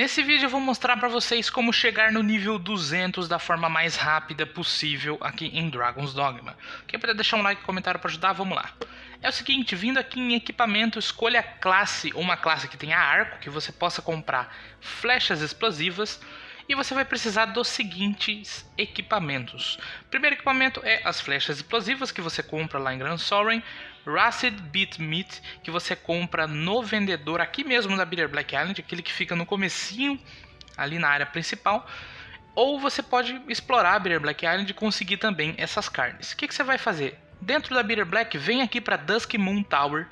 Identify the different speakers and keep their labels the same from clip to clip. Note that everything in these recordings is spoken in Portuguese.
Speaker 1: Nesse vídeo eu vou mostrar para vocês como chegar no nível 200 da forma mais rápida possível aqui em Dragon's Dogma. Quem puder deixar um like e comentário para ajudar, vamos lá. É o seguinte, vindo aqui em equipamento, escolha classe uma classe que tenha arco, que você possa comprar flechas explosivas, e você vai precisar dos seguintes equipamentos. Primeiro equipamento é as flechas explosivas que você compra lá em Grand Soren, Rusted Beat Meat que você compra no vendedor aqui mesmo da Bitter Black Island, aquele que fica no comecinho ali na área principal. Ou você pode explorar a Bitter Black Island e conseguir também essas carnes. O que, que você vai fazer? Dentro da Bitter Black, vem aqui para Dusk Moon Tower,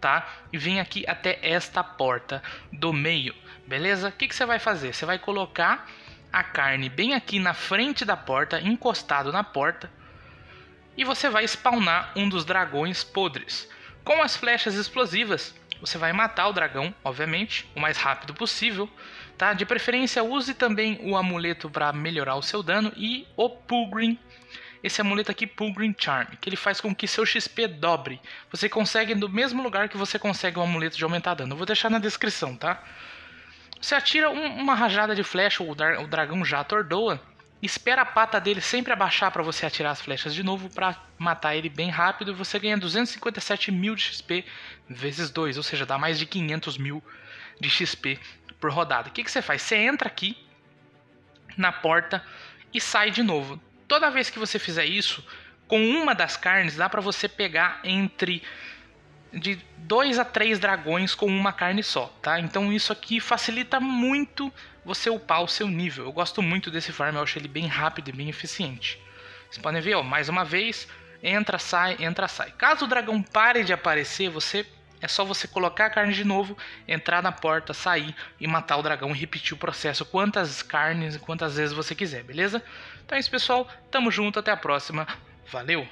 Speaker 1: tá? E vem aqui até esta porta do meio, beleza? O que, que você vai fazer? Você vai colocar a carne bem aqui na frente da porta, encostado na porta, e você vai spawnar um dos dragões podres. Com as flechas explosivas, você vai matar o dragão, obviamente, o mais rápido possível, tá? De preferência, use também o amuleto para melhorar o seu dano e o Pulgrim. Esse amuleto aqui, Pulgrim Charm, que ele faz com que seu XP dobre. Você consegue no mesmo lugar que você consegue o amuleto de aumentar dano. Eu vou deixar na descrição, tá? Você atira um, uma rajada de flecha, o, o dragão já atordoa. Espera a pata dele sempre abaixar para você atirar as flechas de novo para matar ele bem rápido. Você ganha 257 mil de XP vezes 2, ou seja, dá mais de 500 mil de XP por rodada. O que, que você faz? Você entra aqui na porta e sai de novo. Toda vez que você fizer isso, com uma das carnes, dá para você pegar entre de dois a três dragões com uma carne só, tá? Então isso aqui facilita muito você upar o seu nível. Eu gosto muito desse farm, eu acho ele bem rápido e bem eficiente. Vocês podem ver, ó, mais uma vez, entra, sai, entra, sai. Caso o dragão pare de aparecer, você é só você colocar a carne de novo, entrar na porta, sair e matar o dragão e repetir o processo quantas carnes e quantas vezes você quiser, beleza? Então é isso, pessoal. Tamo junto, até a próxima. Valeu!